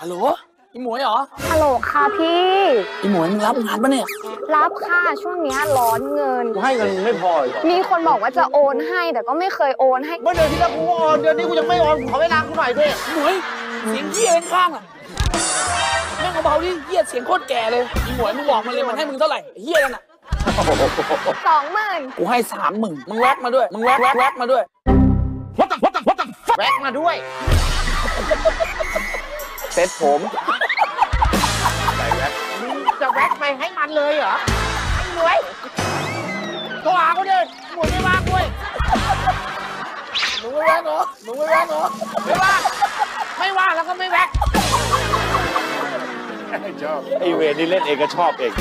ฮัลโหลอีหมวยเหรอฮัลโหลค่ะพี่ อีหมวยมึงรับงานปะเนี่ยรับค่ะช่วงเนี้ยร้อนเงิน กูให้เงินไม่พออีกเหรอมีคนบอกว่าจะโอนให้แต่ก็ไม่เคยโอนให้ เมื่อเดือนที่แล้วกูก็ออนเดือนนี้กูยังไม่ออนขอเวลากูหน่อยด้วยอีหมวยเสียงเหี้ยข้างๆอะแม่งเบาๆดิเหี้ยเสียงโคตรแก่เลยอีหมวยมึงบอกมาเลยมันให้มึงเท่าไหร่ไอ้เหี้ยนั่นอะสองหมื่นกูให้สามหมื่นมึงแวกมาด้วยมึงแวกแวกแวกมาด้วยแว็กมาด้วย เซ็ตผมมึงจะแว็กไปให้มันเลยเหรอไอ้หมวยโทรหาเขาดิหมวยไม่ว่างด้วยหนูไม่แวกเหรอหนูไม่แวกเหรอไม่ว่างไม่ว่างแล้วก็ไม่แว็กไอเวรนี่เล่นเองก็ชอบเอง